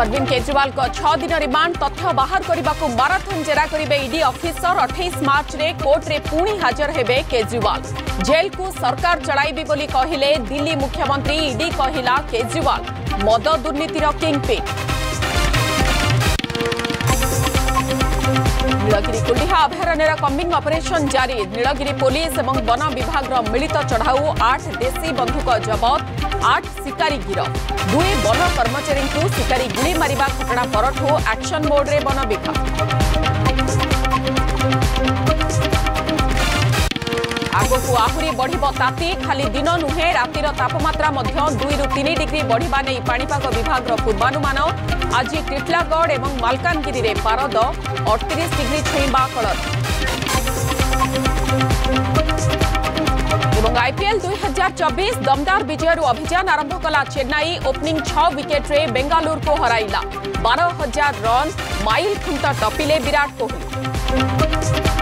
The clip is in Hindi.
অরবিন্দ কেজরিওয়াল ছ দিন রিমান্ড তথ্য বাহার করা মারাথন জেরা করবে ইডি অফিসর অঠেইশ মার্চরে কোর্টরে পুঁ হাজর হবে কেজরিওয়াল জেলকু সরকার চলাইবি বলে কহিলে দিল্লী মুখ্যমন্ত্রী ইডি কহিলা কেজরিওয়াল মদ দুর্নীতির কিংপিন अभयारण्यर कमिंग ऑपरेशन जारी नीलगिरी पुलिस और वन विभाग मिलित चढ़ाऊ आठ देशी बंधुक जबत आठ शिकारी गिरफ दुई वन कर्मचारी शिकारी गुड़ मार्वा घटना परठू आक्शन मोड्रे वन विभाग আগকু আহুরি বড়িব তাতি খালি দিন নুহে রাতির তাপমাত্রা মধ্য দুইরু তিন ডিগ্রি বড়া নেই পাপাগ বিভাগর পূর্বানুমান আজ টিটলাগড় এবং মালকানগিরি পারদ অড়তিশ ডিগ্রি ছুইবা কলর এবং আইপিএল দুই হাজার চবিশ দমদার বিজয়র অভিযান আরম্ভ কলা চেন্নাই ওপনিং ছ উইকেট্রে বেঙ্গালুরু হরাইলা বার হাজার রন মাইল খুঁট টপিলে বিরাট কোহলি